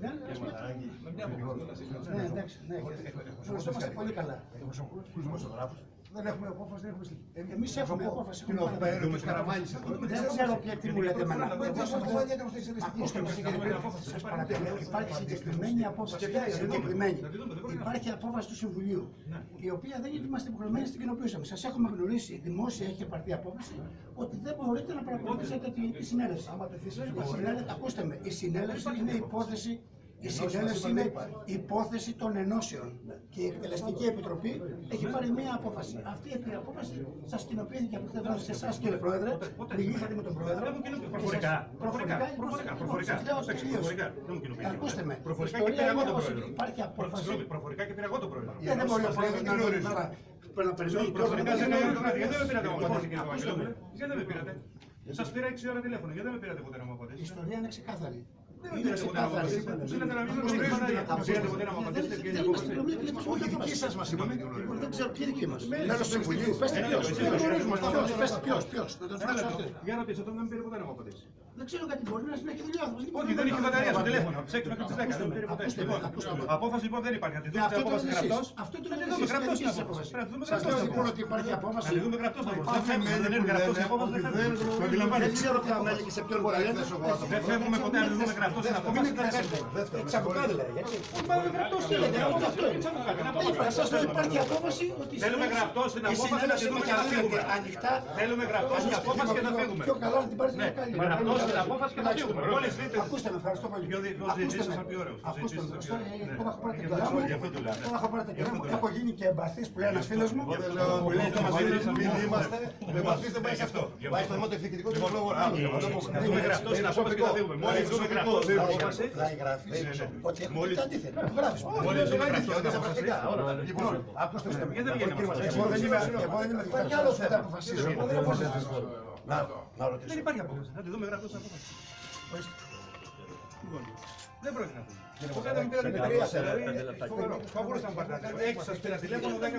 Ναι, ας πούμε. Ναι, εντάξει, ναι. Γνωριστόμαστε πολύ καλά. Του δημοσιογράφους δεν έχουμε απόφαση, δεν έχουμε στοιχεία. Εμείς έχουμε απόφαση, Την έχουμε ΟΠΕΡ, πάρει. του Καραμάνη. Δεν ξέρω ποια τι μου λέτε εμένα. Εγώ Εγώ δεν σας έχω λέω- έκανε αυτή τη Ακούστε με, σας παρακαλώ, υπάρχει συγκεκριμένη απόφαση. Συγκεκριμένη. Υπάρχει απόφαση του Συμβουλίου, η οποία δεν είμαστε υποχρεωμένοι στην κοινοποιήσαμε. Σας έχουμε γνωρίσει, δημόσια έχει πάρθει απόφαση, ότι δεν μπορείτε να παρακολουθήσετε τη, τη συνέλευση. Η συνέλευση, ακούστε με, η συνέλευση είναι υπόθεση. Η συνέλευση είναι υπόθεση των ενώσεων και η Εκτελεστική Επιτροπή έχει πάρει μία απόφαση. Αυτή η απόφαση σας κοινοποιήθηκε από χθε σε εσάς κύριε Πρόεδρε. Μιλήσατε με τον Πρόεδρο. Προφορικά. Προφορικά. Προφορικά. λοιπόν, Προφορικά. σας λέω Εντάξει, τελείως. Προφορικά. Δεν μου κοινοποιήθηκε. Ακούστε με. Προφορικά Η και ιστορία πήρα εγώ είναι τον όσο πρόεδρο. Υπάρχει απόφαση. Συγγνώμη, προφορικά και πήρα εγώ τον πρόεδρο. Δεν μπορεί ο Πρόεδρος να γνωρίζει. Πρέπει να περιμένει. Προφορικά δεν είναι Γιατί δεν με πήρατε Λοιπόν, απόφαση, κύριε ακούστε με. Παπαγγελόπουλε. Γιατί δεν με πήρατε. Σας πήρα 6 ώρα τηλέφωνο. Γιατί δεν με πήρατε ποτέ να μου Η απαντήσετε. ιστορία είναι ξεκάθαρη. Δεν με Είναι πήρατε ποτέ να μου ξεκάθαρη. απαντήσετε. Μου στείλατε να μην Ακούστε, γνωρίζω ακούστε, κανένα. Μου πήρατε ποτέ να μου δεν- απαντήσετε. δεν κύριε είμαστε Παπαγγελόπουλε. προβλήματοι, είμαστε Όχι μόνο δική μας. σας μας είπατε. Λοιπόν, Δεν ξέρω ποιοι δικοί μας. Μέλος του Συμβουλίου. Πέστε Ένα ποιος, λεπτό, ποιος, ένα ποιος, λεπτό. ποιος, πέστε ποιος, ποιος, να τον Ένα φράξω λεπτό. αυτό. Για ρωτήσω, τον δεν με πήρε ποτέ να μου απαντήσει. Δεν ξέρω κάτι μπορεί να έχει δουλειά. άνθρωπος, Όχι, δεν είχε μπαταρία στο τηλέφωνο. Από τι 6 μέχρι τι 10. Δεν με πήρε ποτέ. Ακούστε με, Λοιπόν, ακούστε με. απόφαση λοιπόν δεν υπάρχει. Να τη Ναι, δούμε την Αυτό το απόφαση λέτε εσείς. γραπτός. Αυτό το Να λέτε τη δούμε εσείς. γραπτός Δεν την είναι απόφαση. απόφαση. Πρέπει να τη δούμε Σας λέω γραπτός. λοιπόν ότι υπάρχει απόφαση. Να τη δούμε γραπτός. να Υπάρχουν Δεν μέλη είναι που γραπτός. λένε Η απόφαση ότι δεν δεν φεύγει. Το Δεν αντιλαμβάνεστε. ξέρω ποια μέλη και σε ποιον Μπορεί να μπορεί εκθέσω εγώ το Δεν φεύγουμε ποτέ να τη δούμε γραπτός την απόφαση. Δεν φεύγουμε. Εξαγωγικά δηλαδή, έτσι. Πάμε γραπτός τι λέτε. Αυτό αυτό είναι. Δεν υπάρχει, σας λέω υπάρχει απόφαση ότι... Θέλουμε συνέλευση- γραπτός την η απόφαση να τη συνέλευση δούμε είναι και να ανοιχτά, φύγουμε. Ανοιχτά. Θέλουμε γραπτός την απόφαση και να φύγουμε. Πιο καλά να την πάρεις Ναι, να κάνει. Γραπτός την απόφαση και να φύγουμε. Μόλις δείτε. Ακούστε με, ευχαριστώ πολύ. Πιο δι- πιο Ακούστε ζητήσεις με. θα πει ωραίο. Ακούστε με. Ζητήσεις Αυτό, θα πει ε, ωραίο. Τώρα έχω πάρει τα Γι' κιλά αυτό- μου. γι' αυτό το λέω. Τώρα έχω πάρει τα Γι' κιλά αυτό μου. το λέω. Έχω γίνει και εμπαθής που λέει ένας φίλος μου. Δεν λέω Που λέει το μαζί μαζί μην είμαστε. Με μαθήστε Ναι, πάει γι' σε αυτό. αυτό. Γι' Πάει αυτό. στο μόνο εκδικητικό του Λοιπόν, λόγου. Να δούμε γραπτός την απόφαση και θα φύγουμε. Μόλις δούμε γραπτός την απόφαση. Πλάι γράφεις Ναι, ναι. ότι έχουμε Μόλις- το αντίθετο. Γράφεις. Μόλις δούμε Και γραπτός ότι την στα απόφαση. πρακτικά. Λοιπόν, Ακούστε με. Γιατί δεν βγαίνει μας. Εγώ δεν είμαι, εγώ δεν είμαι δικαστής, εγώ δεν αποφασίζω. Εγώ δεν αποφασίζω. Να να ρωτήσω. Δεν υπάρχει απόφαση. Θα τη δούμε γραπτός την απόφαση. Λοιπόν, Δεν πρόκειται να φύγει. Ποτέ δεν πήρατε τρία, τηλέφωνο. Φοβερό. Θα μπορούσατε να πάρετε. Έξι σας πήρα τηλέφωνο, δέκα